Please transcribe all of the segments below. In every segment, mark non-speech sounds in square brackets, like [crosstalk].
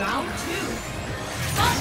Round two. Fight!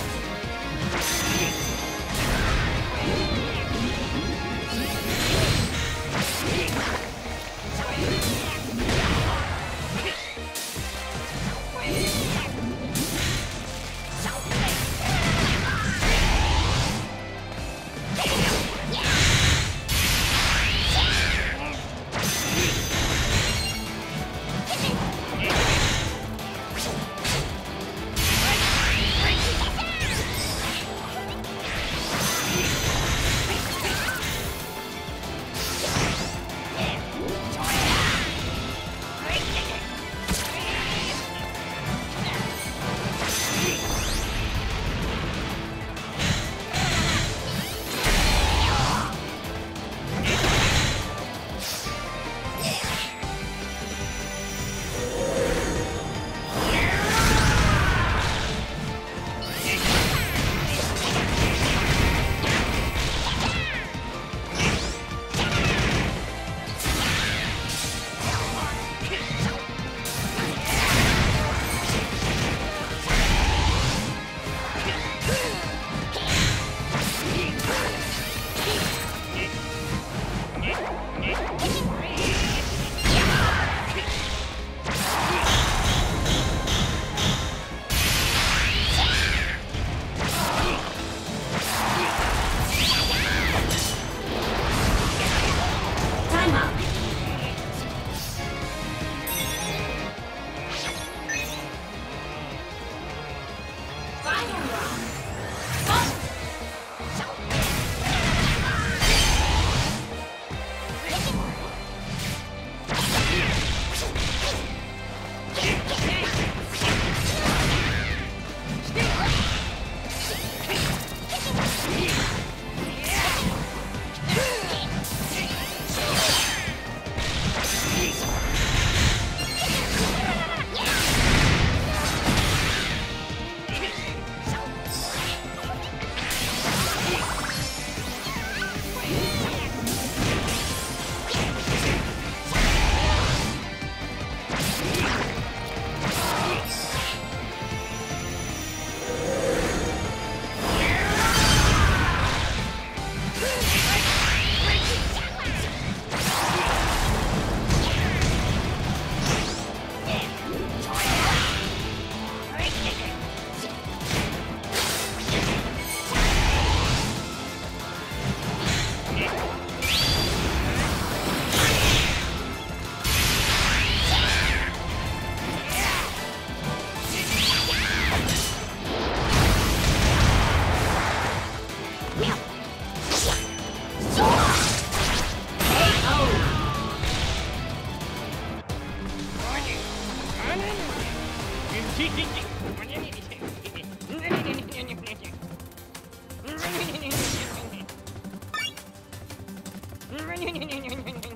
Mm-hmm. [laughs]